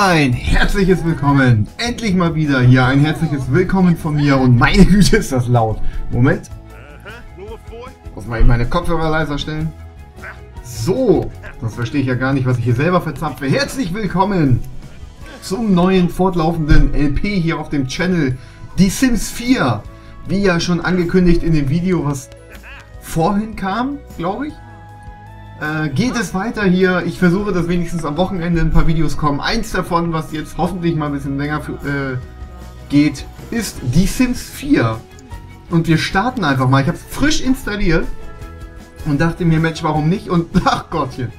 Ein herzliches Willkommen. Endlich mal wieder hier ein herzliches Willkommen von mir und meine Güte ist das laut. Moment. Muss mal meine Kopfhörer leiser stellen. So, das verstehe ich ja gar nicht, was ich hier selber verzapfe. Herzlich willkommen zum neuen fortlaufenden LP hier auf dem Channel Die Sims 4. Wie ja schon angekündigt in dem Video, was vorhin kam, glaube ich. Äh, geht es weiter hier. Ich versuche, dass wenigstens am Wochenende ein paar Videos kommen. Eins davon, was jetzt hoffentlich mal ein bisschen länger für, äh, geht, ist Die Sims 4. Und wir starten einfach mal. Ich habe es frisch installiert und dachte mir, Mensch, warum nicht? Und ach Gottchen.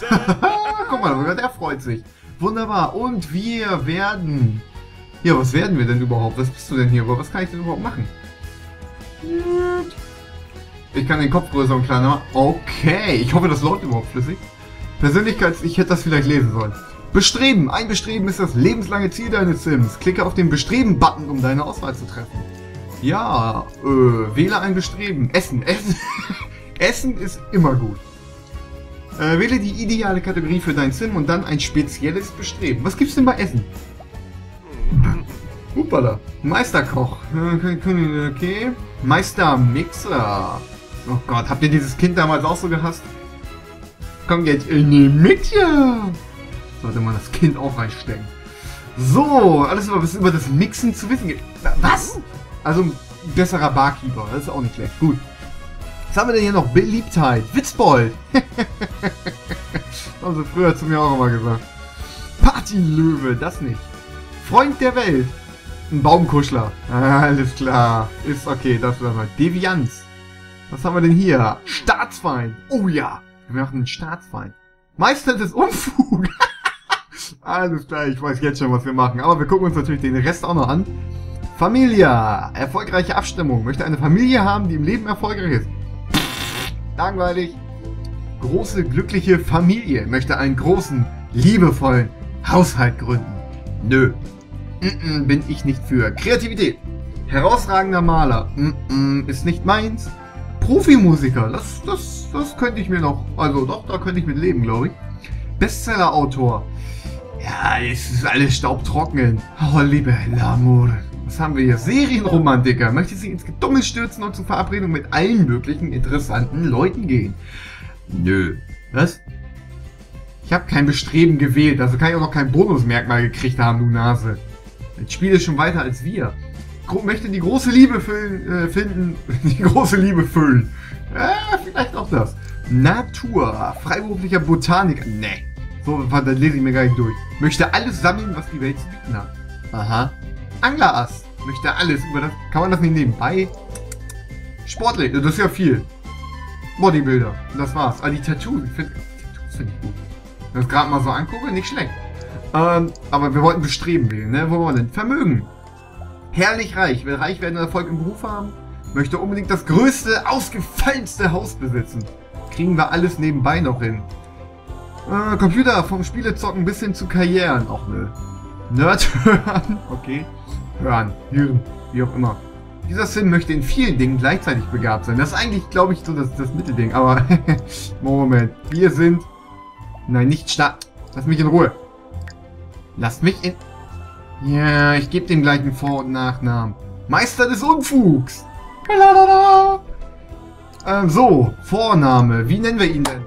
Guck mal, der freut sich. Wunderbar. Und wir werden... Ja, was werden wir denn überhaupt? Was bist du denn hier? Was kann ich denn überhaupt machen? Ich kann den Kopf größer und kleiner machen. Okay, ich hoffe, das läuft überhaupt flüssig. Persönlichkeits... Ich hätte das vielleicht lesen sollen. Bestreben. Ein Bestreben ist das lebenslange Ziel deines Sims. Klicke auf den Bestreben-Button, um deine Auswahl zu treffen. Ja, äh, wähle ein Bestreben. Essen. Essen, Essen ist immer gut. Äh, wähle die ideale Kategorie für dein Sim und dann ein spezielles Bestreben. Was gibt's denn bei Essen? Upala. Meisterkoch. Okay. Meistermixer. Oh Gott, habt ihr dieses Kind damals auch so gehasst? Komm jetzt in die Mixer. Sollte man das Kind auch reinstecken. So, alles was über das Mixen zu wissen gibt. Was? Also ein besserer Barkeeper, das ist auch nicht schlecht. Gut. Was haben wir denn hier noch? Beliebtheit. Witzbold. haben sie früher zu mir auch immer gesagt. Partylöwe, das nicht. Freund der Welt. Ein Baumkuschler. Alles klar. Ist okay, das war mal. Devianz. Was haben wir denn hier? Staatsfeind. Oh ja. Wir machen einen Staatsfeind. Meister des Unfug. Alles klar, ich weiß jetzt schon, was wir machen. Aber wir gucken uns natürlich den Rest auch noch an. Familie. Erfolgreiche Abstimmung. Möchte eine Familie haben, die im Leben erfolgreich ist. Langweilig. Große, glückliche Familie. Möchte einen großen, liebevollen Haushalt gründen. Nö. Mm -mm, bin ich nicht für. Kreativität. Herausragender Maler. Mm ist nicht meins. Profimusiker. Das, das, das könnte ich mir noch... Also doch, da könnte ich mit leben, glaube ich. Bestseller-Autor. Ja, es ist alles staubtrocken. Oh, liebe L'amour. Was haben wir hier? Serienromantiker. Möchte sich ins Gedummel stürzen und zur Verabredung mit allen möglichen interessanten Leuten gehen. Nö. Was? Ich habe kein Bestreben gewählt, also kann ich auch noch kein Bonusmerkmal gekriegt haben, du Nase. Das Spiel ist schon weiter als wir. Möchte die große Liebe füllen, äh, finden. Die große Liebe füllen. Ja, vielleicht auch das. Natur. Freiberuflicher Botaniker. Nee. So, das lese ich mir gar nicht durch. Möchte alles sammeln, was die Welt zu bieten hat. Aha. Anglerass. Möchte alles über das. Kann man das nicht nebenbei? Sportlich. Das ist ja viel. Bodybuilder. Das war's. Ah, die Tattoos. Ich finde Tattoos finde ich gut. Wenn ich das gerade mal so angucke, nicht schlecht. Ähm, aber wir wollten Bestreben wählen, ne? Wo wollen wir denn? Vermögen. Herrlich reich. Will reich werden und Erfolg im Beruf haben? Möchte unbedingt das größte, ausgefallenste Haus besitzen. Kriegen wir alles nebenbei noch hin. Äh, Computer, vom Spielezocken bis hin zu Karrieren. Auch nö. Nerd hören. Okay. Hören. Hören. Wie auch immer. Dieser Sim möchte in vielen Dingen gleichzeitig begabt sein. Das ist eigentlich, glaube ich, so das, das Mittelding. Aber, Moment. Wir sind... Nein, nicht stark. Lass mich in Ruhe. Lasst mich in... Ja, ich gebe dem gleichen Vor- und Nachnamen. Meister des Unfugs. Ähm, so, Vorname. Wie nennen wir ihn denn?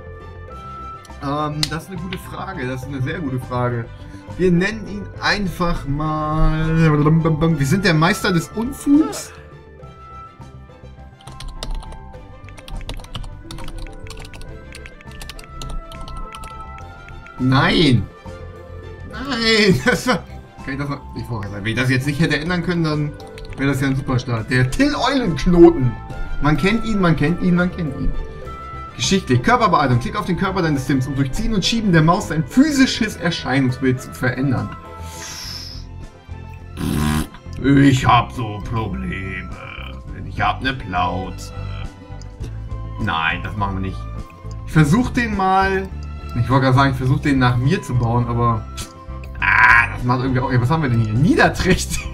Ähm, das ist eine gute Frage. Das ist eine sehr gute Frage. Wir nennen ihn einfach mal... Wir sind der Meister des Unfugs. Nein! Nein! Das war... Kann ich das. Ich wollte sagen, wenn ich das jetzt nicht hätte ändern können, dann wäre das ja ein Superstart. Der Till-Eulenknoten. Man kennt ihn, man kennt ihn, man kennt ihn. Geschichtlich. Körperbearbeitung. Klick auf den Körper deines Sims, um durch Ziehen und Schieben der Maus ein physisches Erscheinungsbild zu verändern. Ich hab so Probleme. Ich hab ne Plauze. Nein, das machen wir nicht. Ich versuch den mal... Ich wollte gerade sagen, ich versuche den nach mir zu bauen, aber... Ah, das macht irgendwie auch... Was haben wir denn hier? Niederträchtig.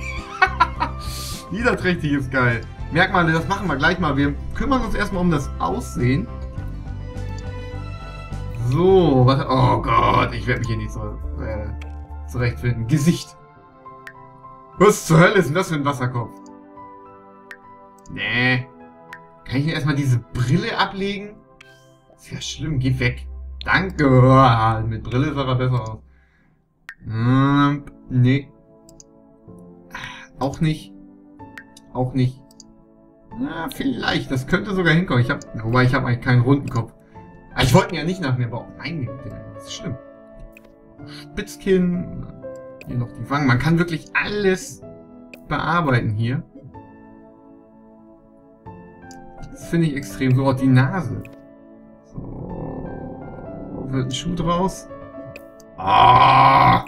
Niederträchtig ist geil. Merkmale, das machen wir gleich mal. Wir kümmern uns erstmal um das Aussehen. So, was... Oh Gott, ich werde mich hier nicht so äh, zurechtfinden. Gesicht. Was zur Hölle ist denn das für ein Wasserkopf? Nee. Kann ich mir erstmal diese Brille ablegen? Ist ja schlimm, geh weg. Danke. Mit Brille sah er besser aus. Hm, nee. Auch nicht. Auch nicht. Na, vielleicht. Das könnte sogar hinkommen. Ich hab, wobei ich habe eigentlich keinen runden Kopf. Aber ich wollte ja nicht nach mir bauen. Nein, das ist schlimm. Spitzkinn. Hier noch die Wangen. Man kann wirklich alles bearbeiten hier. Das finde ich extrem. So, auch die Nase. So. Wird ein Schuh draus. Ah!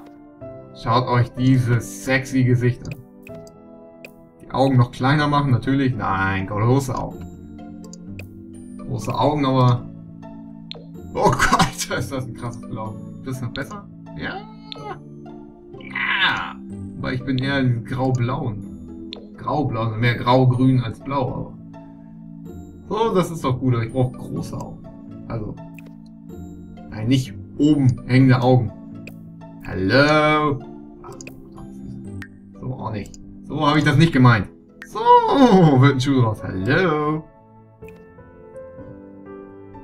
Schaut euch dieses sexy Gesicht an. Die Augen noch kleiner machen, natürlich. Nein, große Augen. Große Augen, aber... Oh Gott, ist das ein krasses Blau. Ist das noch besser? Ja. Ja. Aber ich bin eher grau-blauen. Grau-blau, also mehr grau-grün als blau, aber... So, das ist doch gut, aber ich brauche große Augen. Also... Nein, nicht oben hängende Augen. Hallo? So auch nicht. So habe ich das nicht gemeint. So, wird ein Schuh draus. Hallo?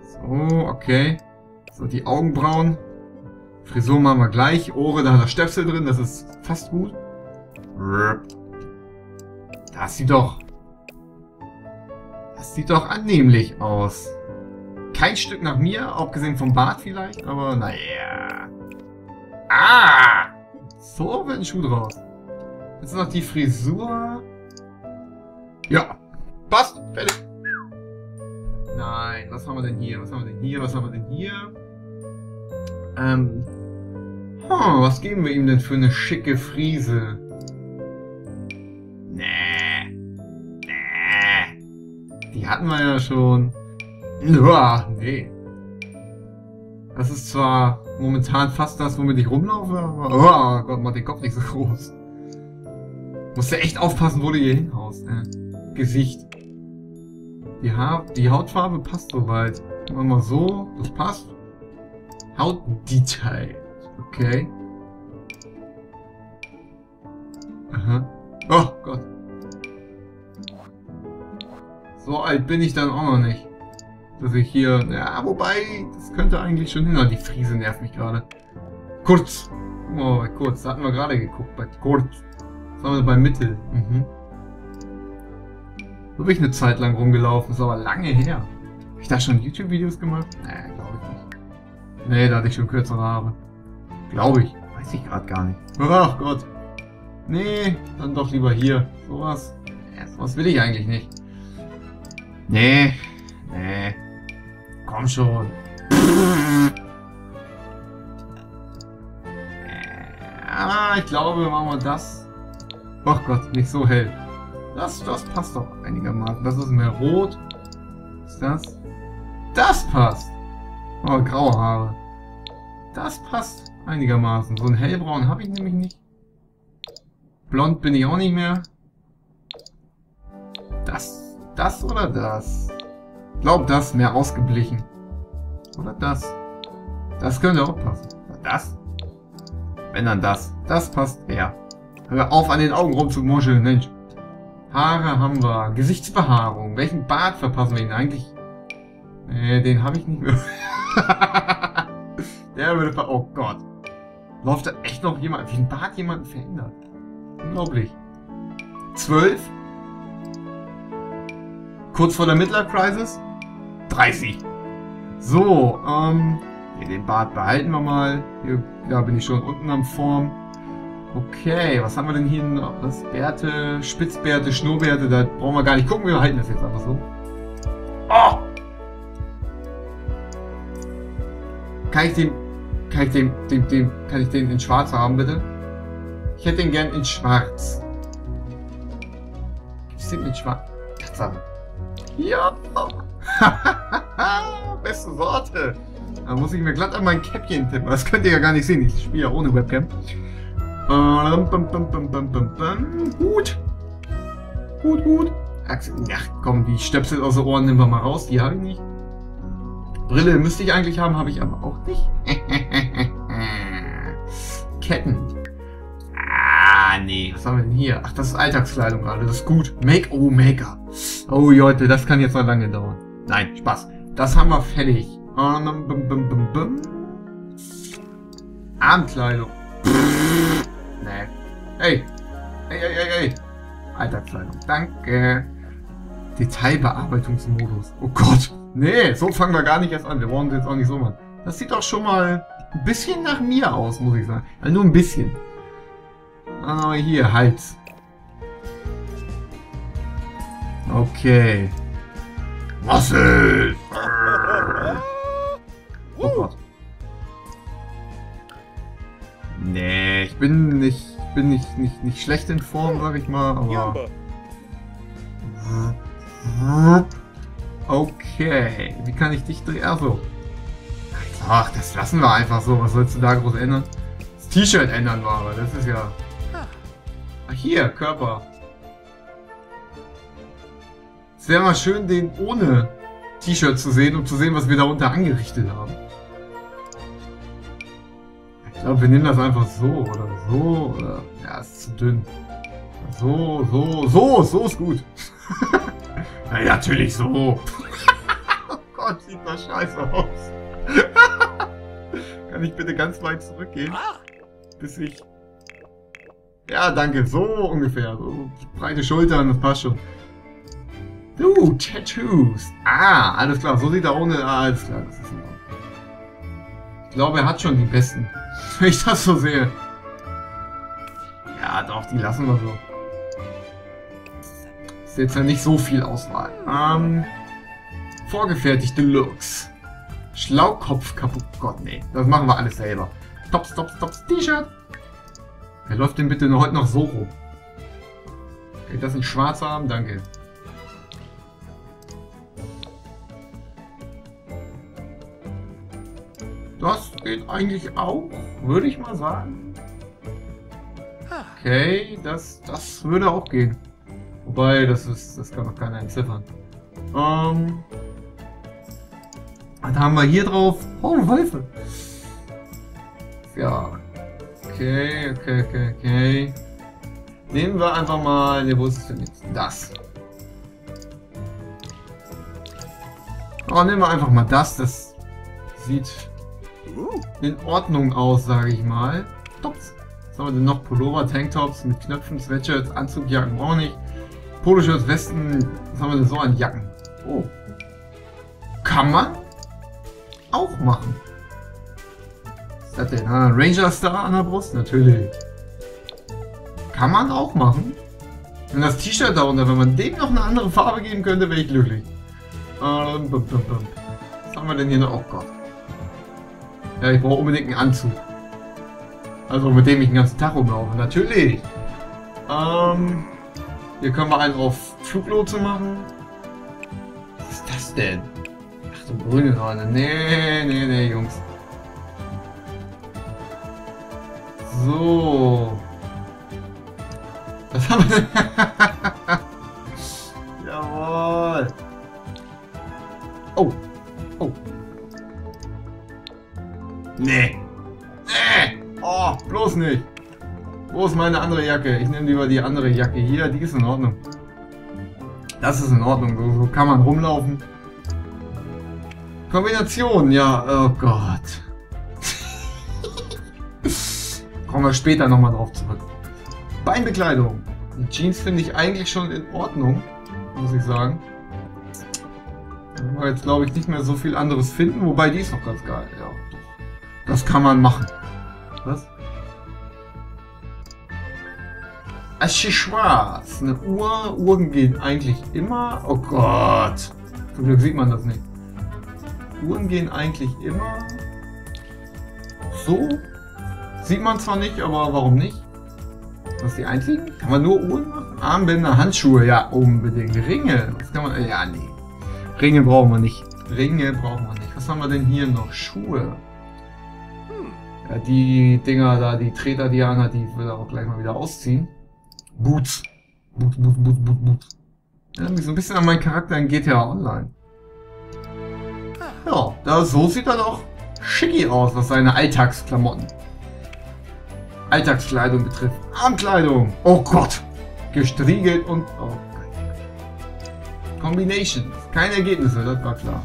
So, okay. So, die Augenbrauen. Frisur machen wir gleich. Ohre, da hat er Stöpsel drin. Das ist fast gut. Das sieht doch... Das sieht doch annehmlich aus. Kein Stück nach mir, abgesehen vom Bart vielleicht, aber naja. Ah! So wird ein Schuh draus. Jetzt noch die Frisur. Ja, passt. Fertig. Nein, was haben wir denn hier? Was haben wir denn hier? Was haben wir denn hier? Ähm. Huh, was geben wir ihm denn für eine schicke Frise? Nee. Nee. Die hatten wir ja schon. Uah, nee. Das ist zwar momentan fast das, womit ich rumlaufe, aber... Oh Gott, mach den Kopf nicht so groß. Musst du echt aufpassen, wo du hier hinhaust, ne? Gesicht. Die, ha die Hautfarbe passt soweit. Machen mal so, das passt. Hautdetail. Okay. Aha. Oh Gott. So alt bin ich dann auch noch nicht dass ich hier, ja, wobei, das könnte eigentlich schon hin. Die Friese nervt mich gerade. Kurz. Oh, bei kurz. Da hatten wir gerade geguckt. Bei kurz. Das haben wir bei Mittel. Mhm. So bin ich eine Zeit lang rumgelaufen. Ist aber lange her. Habe ich da schon YouTube-Videos gemacht? Nee, glaube ich nicht. Nee, da hatte ich schon kürzere Haare. Glaube ich. Weiß ich gerade gar nicht. Ach Gott. Nee, dann doch lieber hier. Sowas. Sowas will ich eigentlich nicht. Nee. Nee. Komm schon. Ah, ich glaube, machen wir das. Ach Gott, nicht so hell. Das, das passt doch einigermaßen. Das ist mehr rot. Was ist das? Das passt. Oh, graue Haare. Das passt einigermaßen. So ein hellbraun habe ich nämlich nicht. Blond bin ich auch nicht mehr. Das, das oder das? Glaube das, mehr ausgeblichen. Oder das. Das könnte auch passen. Das? Wenn dann das. Das passt eher. Hör auf, an den Augen rumzumuscheln, Mensch. Haare haben wir. Gesichtsbehaarung. Welchen Bart verpassen wir ihn eigentlich? Nee, den habe ich nicht mehr. Der würde ver... Oh Gott. Läuft da echt noch jemand... Wie ein Bart jemanden verändert? Unglaublich. Zwölf? Kurz vor der Midlife Crisis? 30. So, ähm, den Bart behalten wir mal. Hier, da bin ich schon unten am Form. Okay, was haben wir denn hier noch? Das Bärte, Spitzbärte, Schnurrbärte, da brauchen wir gar nicht gucken, wir halten das jetzt einfach so. Oh! Kann ich den, kann ich den, den, den, kann ich den in schwarz haben, bitte? Ich hätte den gern in schwarz. Gibt's den in schwarz? Tatsache. Ja! Beste Sorte. Da muss ich mir glatt an mein Käppchen tippen. Das könnt ihr ja gar nicht sehen. Ich spiele ja ohne Webcam. Gut. Gut, gut. Ja, komm, die Stöpsel aus den Ohren nehmen wir mal raus. Die habe ich nicht. Brille müsste ich eigentlich haben, habe ich aber auch nicht. Ketten. Ah, nee. Was haben wir denn hier? Ach, das ist Alltagskleidung gerade. Das ist gut. Make, oh, Maker. Oh, Leute, das kann jetzt noch lange dauern. Nein, Spaß. Das haben wir fertig. Um, bum, bum, bum, bum. Armkleidung. nee. Hey. Hey, hey, hey, hey. Alltagskleidung. Danke. Detailbearbeitungsmodus. Oh Gott. Nee, so fangen wir gar nicht erst an. Wir brauchen es jetzt auch nicht so machen. Das sieht doch schon mal ein bisschen nach mir aus, muss ich sagen. Also nur ein bisschen. Ah, hier, Hals. Okay. Muscle! Oh Gott. Nee, ich bin nicht, bin nicht, nicht, nicht schlecht in Form, sag ich mal, aber... Okay, wie kann ich dich drehen? Achso. Ach, das lassen wir einfach so. Was sollst du da groß ändern? Das T-Shirt ändern wir aber, das ist ja... Ach, hier, Körper. Es wäre mal schön, den ohne T-Shirt zu sehen, um zu sehen, was wir darunter angerichtet haben. Ich glaube, wir nehmen das einfach so oder so oder... Ja, ist zu dünn. So, so, so, so ist gut. ja, natürlich so. oh Gott, sieht das scheiße aus. Kann ich bitte ganz weit zurückgehen? Bis ich... Ja, danke. So ungefähr. So breite Schultern, das passt schon. Du, Tattoos. Ah, alles klar. So sieht er ohne... Ah, alles klar. Das ist ich glaube, er hat schon die besten. Wenn ich das so sehe. Ja, doch, die lassen wir so. Ist jetzt ja nicht so viel Auswahl. Ähm, vorgefertigte Looks. Schlaukopf kaputt. Gott, nee. Das machen wir alles selber. Tops, tops, tops, T-Shirt. Wer läuft denn bitte heute noch so rum? Ich das in schwarz haben? Danke. Das geht eigentlich auch, würde ich mal sagen. Okay, das, das würde auch gehen. Wobei, das ist, das kann noch keiner entziffern. Ähm, was haben wir hier drauf? Oh, Wölfe. Ja. Okay, okay, okay, okay. Nehmen wir einfach mal, ne, wo ist es denn jetzt? Das. Oh, nehmen wir einfach mal das. Das sieht in Ordnung aus, sage ich mal. Tops. Was haben wir denn noch? Pullover, Tanktops mit Knöpfen, Sweatshirts, Anzugjacken auch nicht. Poloshirts, Westen. Was haben wir denn so an Jacken? Oh. Kann man auch machen. Was ist das denn? Ah, Ranger Star an der Brust? Natürlich. Kann man auch machen. Und das T-Shirt darunter, wenn man dem noch eine andere Farbe geben könnte, wäre ich glücklich. Ähm, Was haben wir denn hier noch? Oh Gott. Ja, ich brauche unbedingt einen Anzug. Also mit dem ich den ganzen Tag rumlaufe. Natürlich. Ähm, hier können wir einen auf Fluglotse machen. Was ist das denn? Ach du grüne Sonne. Nee, nee, nee, Jungs. So. Was haben wir denn? Nee. Nee. Oh, bloß nicht. Wo ist meine andere Jacke? Ich nehme lieber die andere Jacke hier. Die ist in Ordnung. Das ist in Ordnung. So, so kann man rumlaufen. Kombination, ja. Oh Gott. Kommen wir später nochmal drauf zurück. Beinbekleidung. Die Jeans finde ich eigentlich schon in Ordnung, muss ich sagen. Jetzt glaube ich nicht mehr so viel anderes finden, wobei die ist noch ganz geil, ja. Das kann man machen. Was? Accessoires. Eine Uhr. Uhren gehen eigentlich immer. Oh Gott. Zum Glück sieht man das nicht. Uhren gehen eigentlich immer. So. Sieht man zwar nicht, aber warum nicht? Was die einzigen? Kann man nur Uhren machen? Armbänder, Handschuhe, ja, unbedingt. Ringe. Was kann man. Ja, nee. Ringe brauchen wir nicht. Ringe brauchen wir nicht. Was haben wir denn hier noch? Schuhe. Ja, die Dinger da, die Treter, die er anhat, die will er auch gleich mal wieder ausziehen. Boots. Boots, Boots, Boots, Boots, Boots. Erinnert mich so ein bisschen an meinen Charakter in GTA Online. Ja, da, so sieht er doch schicki aus, was seine Alltagsklamotten, Alltagskleidung betrifft. Armkleidung. Oh Gott. Gestriegelt und... Oh. Combinations. Keine Ergebnisse, das war klar.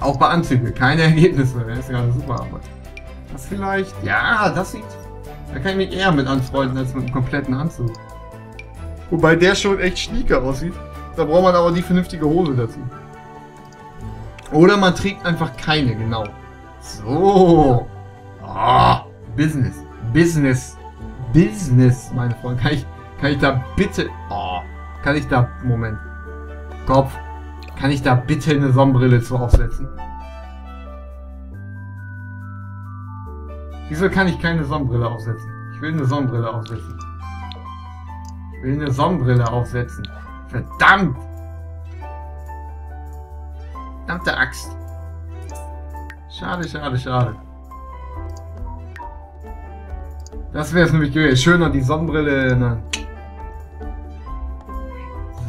Auch bei Anzügen. Keine Ergebnisse. Das ist ja eine super Arbeit. Das vielleicht... Ja, das sieht... Da kann ich mich eher mit anfreunden als mit einem kompletten Anzug. Wobei der schon echt schnieker aussieht. Da braucht man aber die vernünftige Hose dazu. Oder man trägt einfach keine, genau. So. Oh, Business. Business. Business, meine Freunde. Kann ich, kann ich da bitte... Oh, kann ich da... Moment. Kopf. Kann ich da bitte eine Sonnenbrille zu aufsetzen? Wieso kann ich keine Sonnenbrille aufsetzen? Ich will eine Sonnenbrille aufsetzen. Ich will eine Sonnenbrille aufsetzen. Verdammt! Verdammte Axt. Schade, schade, schade. Das wäre es nämlich gewesen. Schöner die Sonnenbrille. Ne?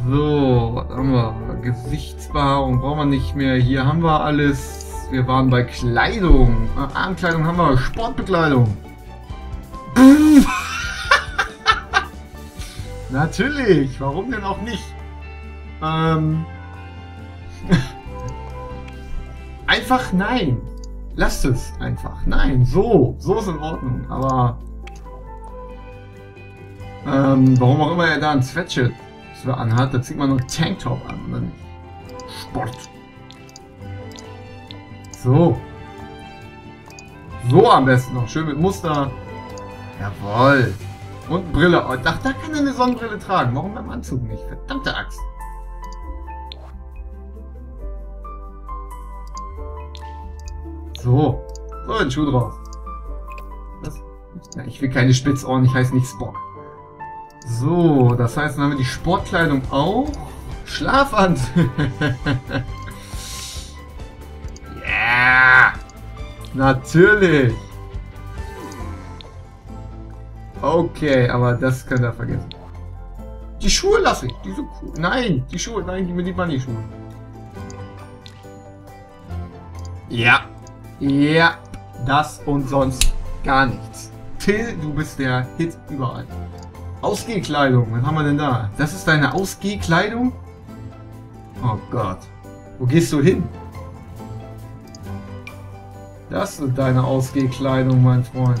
So, was haben wir? Gesichtsbehaarung brauchen wir nicht mehr. Hier haben wir alles. Wir waren bei Kleidung. Armkleidung haben wir. Sportbekleidung. Natürlich. Warum denn auch nicht? Ähm. einfach nein. Lasst es einfach. Nein, so. So ist in Ordnung. Aber... Ähm, warum auch immer er da ein Sweatshirt anhat, da zieht man nur Tanktop an, oder? Sport. So. So am besten noch. Schön mit Muster. Jawoll. Und Brille. Oh, ach, da kann er eine Sonnenbrille tragen. Warum beim Anzug nicht? Verdammte Axt. So. So, den Schuh drauf. Was? Ja, ich will keine Spitzohren, ich heiße nicht Spock. So, das heißt, dann haben wir die Sportkleidung auch. Schlafanzug. Natürlich! Okay, aber das könnt ihr vergessen. Die Schuhe lasse ich. Die sind cool. Nein, die Schuhe. Nein, die mir die Bunny-Schuhe. Ja. Ja. Das und sonst gar nichts. Till, du bist der Hit überall. Ausgehkleidung. Was haben wir denn da? Das ist deine Ausgehkleidung? Oh Gott. Wo gehst du hin? Das ist deine Ausgehkleidung, mein Freund.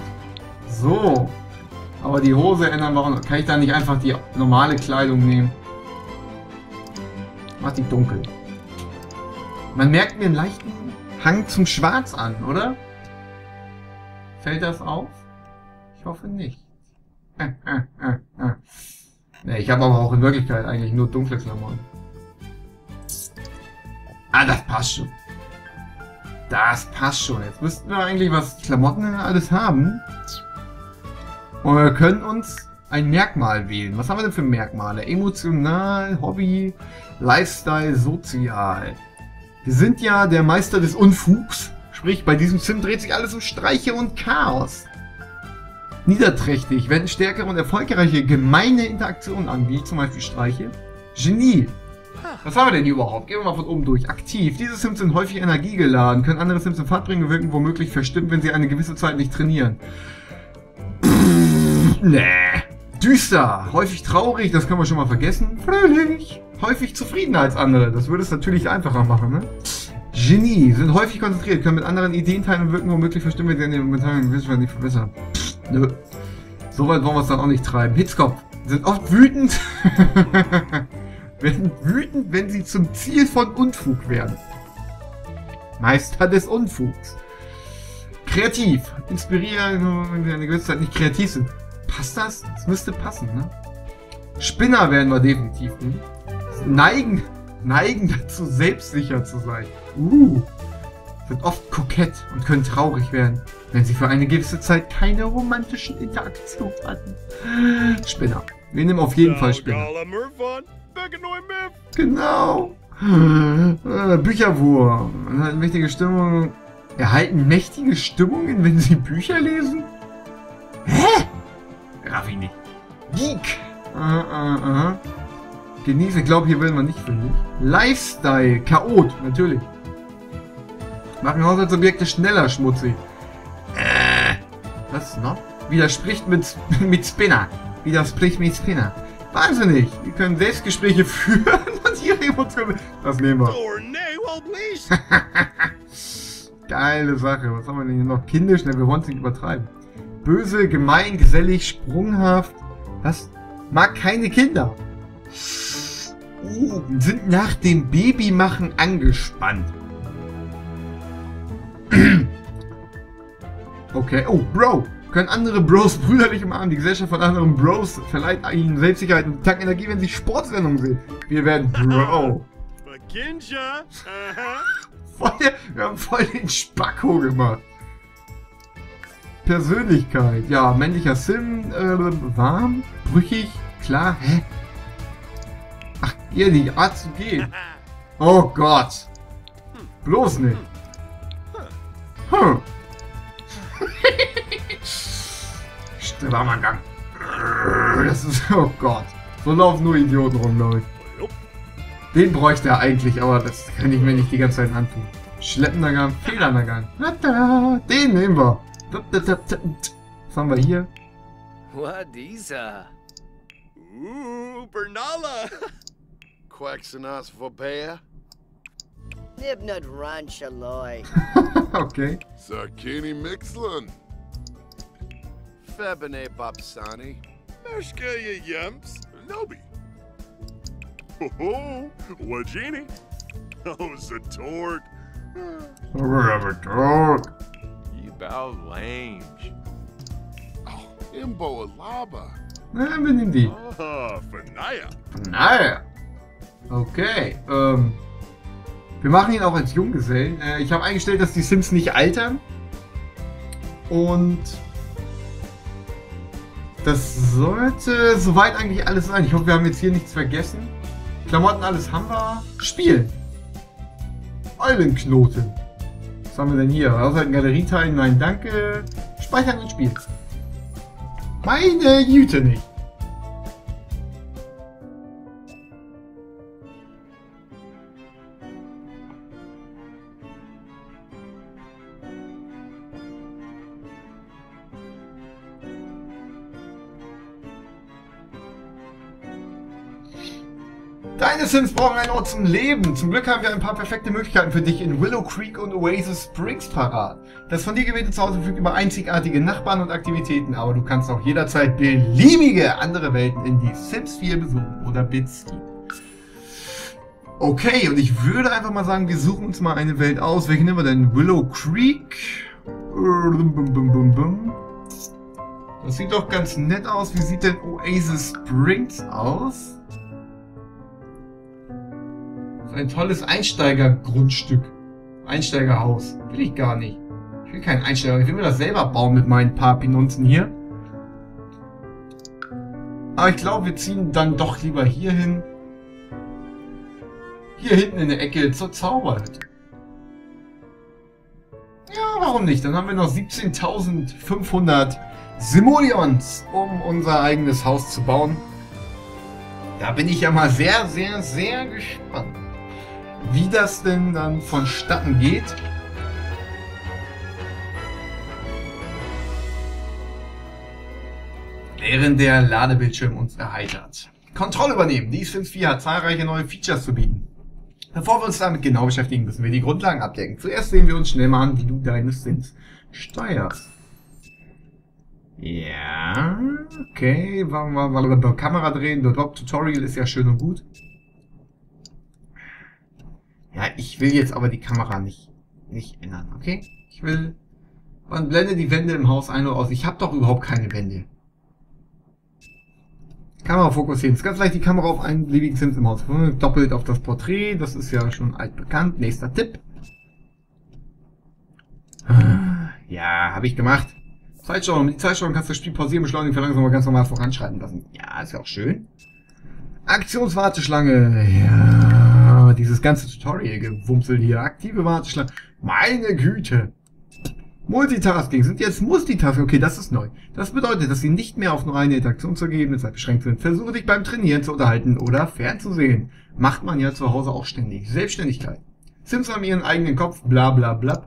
So. Aber die Hose ändern auch Kann ich da nicht einfach die normale Kleidung nehmen? Mach die dunkel. Man merkt mir einen leichten Hang zum Schwarz an, oder? Fällt das auf? Ich hoffe nicht. ne, ich habe aber auch in Wirklichkeit eigentlich nur dunkle Klamotten. Ah, das passt schon. Das passt schon. Jetzt müssten wir eigentlich was Klamotten alles haben. Und wir können uns ein Merkmal wählen. Was haben wir denn für Merkmale? Emotional, Hobby, Lifestyle, Sozial. Wir sind ja der Meister des Unfugs. Sprich, bei diesem Sim dreht sich alles um Streiche und Chaos. Niederträchtig, wenden stärkere und erfolgreiche gemeine Interaktionen an, wie zum Beispiel Streiche. Genie. Was haben wir denn überhaupt? Gehen wir mal von oben durch. Aktiv. Diese Sims sind häufig energiegeladen, können andere Sims in Fahrt bringen, wirken womöglich verstimmt, wenn sie eine gewisse Zeit nicht trainieren. Pff, nee. Düster. Häufig traurig, das können wir schon mal vergessen. Fröhlich. Häufig zufriedener als andere. Das würde es natürlich einfacher machen, ne? Genie. Sind häufig konzentriert, können mit anderen Ideen teilen und wirken womöglich verstimmt, wenn sie eine momentane Gewissheit nicht verbessern. Nö. So weit wollen wir es dann auch nicht treiben. Hitzkopf sind oft wütend. werden wütend, wenn sie zum Ziel von Unfug werden. Meister des Unfugs. Kreativ. Inspirieren, wenn wir eine gewisse Zeit nicht kreativ sind. Passt das? Das müsste passen, ne? Spinner werden wir definitiv. Ne? Neigen, neigen dazu, selbstsicher zu sein. Uh sind oft kokett und können traurig werden, wenn sie für eine gewisse Zeit keine romantischen Interaktionen hatten. Spinner. Wir nehmen auf jeden Fall Spinner. Genau. Äh, Bücherwurm. Mächtige Stimmung. Erhalten mächtige Stimmungen, wenn sie Bücher lesen? Hä? Raff ich nicht. Geek. Uh, uh, uh. Genieße, glaube, hier will man nicht, finde ich. Lifestyle. Chaot, natürlich. Machen Haushaltsobjekte schneller, schmutzig. Äh, was noch? Widerspricht mit, mit Spinner. Widerspricht mit Spinner. Wahnsinnig. Wir können Selbstgespräche führen und ihre Emotionen... Das nehmen wir. Geile Sache. Was haben wir denn hier noch? Kindisch? Ne, wir wollen es nicht übertreiben. Böse, gemein, gesellig, sprunghaft. Was? Mag keine Kinder. Uh, sind nach dem Babymachen angespannt. okay. Oh, Bro. Können andere Bros brüderlich umarmen. Die Gesellschaft von anderen Bros verleiht ihnen Selbstsicherheit und Tag Energie, wenn sie Sportsendungen sehen. Wir werden Bro. voll, wir haben voll den Spacko gemacht. Persönlichkeit. Ja, männlicher Sim. Äh, warm. Brüchig. Klar. Hä? Ach, ihr, die Art zu gehen. Oh Gott. Bloß nicht. Hm. Strammer Gang. Das ist... Oh Gott. So laufen nur Idioten rum, glaube ich. Den bräuchte er eigentlich, aber das kann ich mir nicht die ganze Zeit antun. Schleppender Gang, federnder Gang. Den nehmen wir. Was haben wir hier? What? Ooh, Bernala! Quaxanas Vobea? Nibnud Ranchaloy. okay. Sarkini Mixlin. Febine Babsani. Meshkaya Yemps. Nobi. Ho ho! Wajini. Oh, Zatorg. Dog. Bow Lange. Oh, Imbo Alaba. Na, wir nehmen die. Ah, Fanaya. Naja. Okay. Ähm, wir machen ihn auch als Junggesellen. Äh, ich habe eingestellt, dass die Sims nicht altern. Und das sollte soweit eigentlich alles sein. Ich hoffe, wir haben jetzt hier nichts vergessen. Klamotten, alles haben wir. Spiel. Eulenknoten. Was haben wir denn hier? Aushalten Galerieteil, nein, danke. Speichern und Spiel. Meine Güte nicht. Sims brauchen einen Ort zum Leben. Zum Glück haben wir ein paar perfekte Möglichkeiten für dich in Willow Creek und Oasis Springs parat. Das von dir gewählte Zuhause verfügt über einzigartige Nachbarn und Aktivitäten, aber du kannst auch jederzeit beliebige andere Welten in die Sims 4 besuchen oder beziehen. Okay, und ich würde einfach mal sagen, wir suchen uns mal eine Welt aus. Welche nehmen wir denn? Willow Creek? Das sieht doch ganz nett aus. Wie sieht denn Oasis Springs aus? Ein tolles Einsteigergrundstück. Einsteigerhaus. Will ich gar nicht. Ich will kein Einsteiger. Ich will mir das selber bauen mit meinen paar Pinunzen hier. Aber ich glaube, wir ziehen dann doch lieber hier hin. Hier hinten in der Ecke zur Zauberhütte. Ja, warum nicht? Dann haben wir noch 17.500 Simoleons, um unser eigenes Haus zu bauen. Da bin ich ja mal sehr, sehr, sehr gespannt wie das denn dann vonstatten geht. Während der Ladebildschirm uns erheitert. Kontrolle übernehmen. Die Sims 4 hat zahlreiche neue Features zu bieten. Bevor wir uns damit genau beschäftigen, müssen wir die Grundlagen abdecken. Zuerst sehen wir uns schnell mal an, wie du deine Sims steuerst. Ja, okay, Kamera drehen. Tutorial ist ja schön und gut. Ja, ich will jetzt aber die Kamera nicht, nicht ändern, okay? Ich will... Man blende die Wände im Haus ein oder aus. Ich habe doch überhaupt keine Wände. Kamera fokussieren. Es ist ganz leicht die Kamera auf einen beliebigen Sims im Haus. Doppelt auf das Porträt. Das ist ja schon altbekannt. Nächster Tipp. Ja, habe ich gemacht. Zeitsteuerung. Mit Zeitsteuerung kannst du das Spiel pausieren, beschleunigen, verlangsamen, ganz normal voranschreiten lassen. Ja, ist ja auch schön. Aktionswarteschlange. Ja dieses ganze Tutorial-Gewumsel hier. Aktive Warteschlange. Meine Güte. Multitasking sind jetzt Multitasking. Okay, das ist neu. Das bedeutet, dass sie nicht mehr auf nur eine Interaktion zur gegebenen Zeit beschränkt sind. Versuche dich beim Trainieren zu unterhalten oder fernzusehen. Macht man ja zu Hause auch ständig. Selbstständigkeit. Sims haben ihren eigenen Kopf, bla bla bla.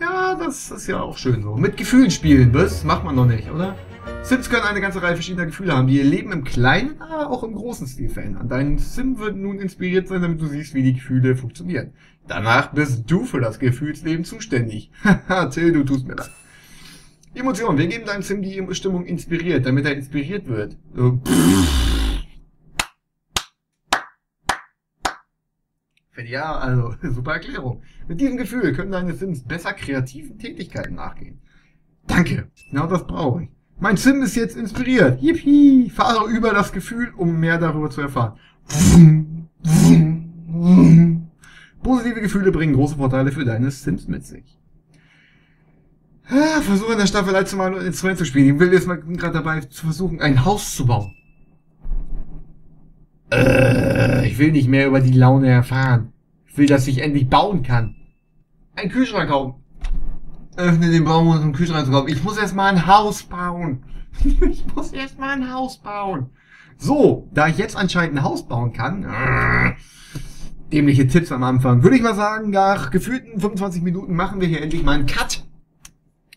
Ja, das ist ja auch schön so. Mit Gefühlen spielen, das macht man noch nicht, oder? Sims können eine ganze Reihe verschiedener Gefühle haben, die ihr Leben im kleinen, aber auch im großen Stil verändern. Dein Sim wird nun inspiriert sein, damit du siehst, wie die Gefühle funktionieren. Danach bist du für das Gefühlsleben zuständig. Haha, Till, du tust mir leid. Emotionen. Wir geben deinem Sim die Stimmung inspiriert, damit er inspiriert wird. So, Ja, also, super Erklärung. Mit diesem Gefühl können deine Sims besser kreativen Tätigkeiten nachgehen. Danke, genau das brauche ich. Mein Sim ist jetzt inspiriert. Yippie! Fahre über das Gefühl, um mehr darüber zu erfahren. Positive Gefühle bringen große Vorteile für deine Sims mit sich. Ah, Versuche in der Staffel allzumal ein Instrument zu spielen. Ich will jetzt mal gerade dabei zu versuchen, ein Haus zu bauen. Äh, ich will nicht mehr über die Laune erfahren. Ich will, dass ich endlich bauen kann. Ein Kühlschrank kaufen. Öffne den Baum, um einen Kühlschrank zu kaufen. Ich muss erst mal ein Haus bauen. ich muss erst mal ein Haus bauen. So, da ich jetzt anscheinend ein Haus bauen kann, äh, dämliche Tipps am Anfang, würde ich mal sagen, nach gefühlten 25 Minuten machen wir hier endlich mal einen Cut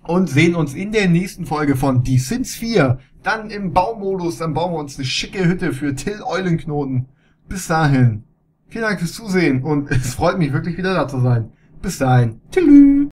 und sehen uns in der nächsten Folge von Die Sims 4 dann im Baumodus. Dann bauen wir uns eine schicke Hütte für Till Eulenknoten. Bis dahin. Vielen Dank fürs Zusehen und es freut mich wirklich wieder da zu sein. Bis dahin. Tschüss.